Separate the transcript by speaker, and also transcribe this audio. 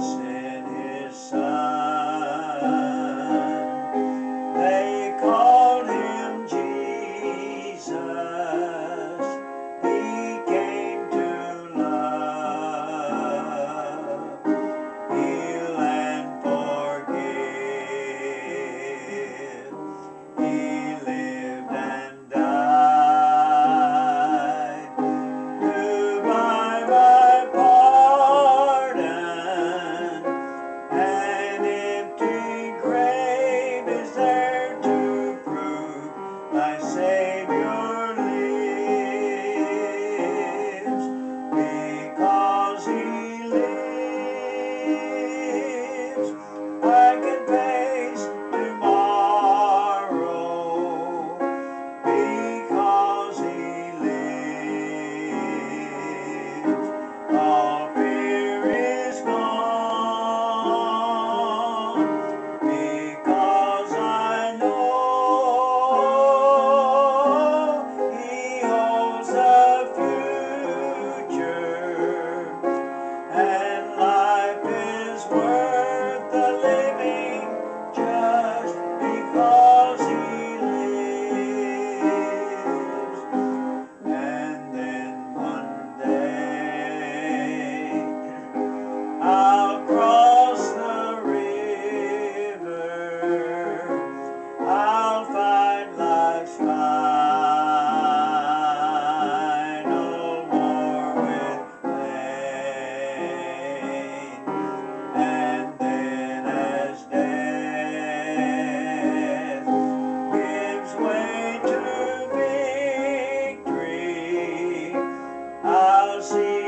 Speaker 1: say. see.